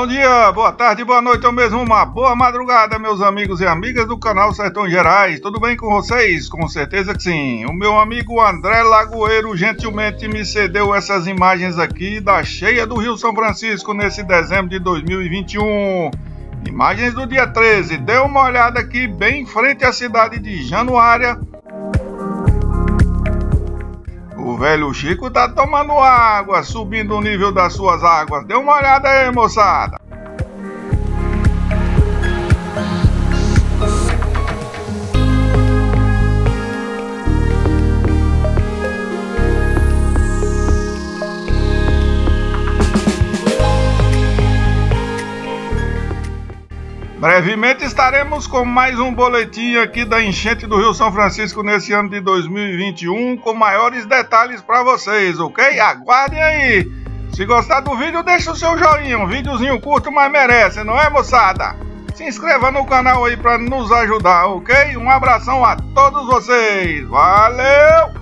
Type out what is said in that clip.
Bom dia, boa tarde, boa noite ou mesmo uma boa madrugada, meus amigos e amigas do canal Sertão Gerais. Tudo bem com vocês? Com certeza que sim. O meu amigo André Lagoeiro gentilmente me cedeu essas imagens aqui da cheia do Rio São Francisco nesse dezembro de 2021. Imagens do dia 13. Dê uma olhada aqui bem em frente à cidade de Januária. O velho Chico tá tomando água, subindo o nível das suas águas. Dê uma olhada aí, moçada. Brevemente estaremos com mais um boletim aqui da enchente do Rio São Francisco nesse ano de 2021 com maiores detalhes para vocês, ok? Aguardem aí! Se gostar do vídeo, deixa o seu joinha, um videozinho curto, mas merece, não é moçada? Se inscreva no canal aí para nos ajudar, ok? Um abração a todos vocês, valeu!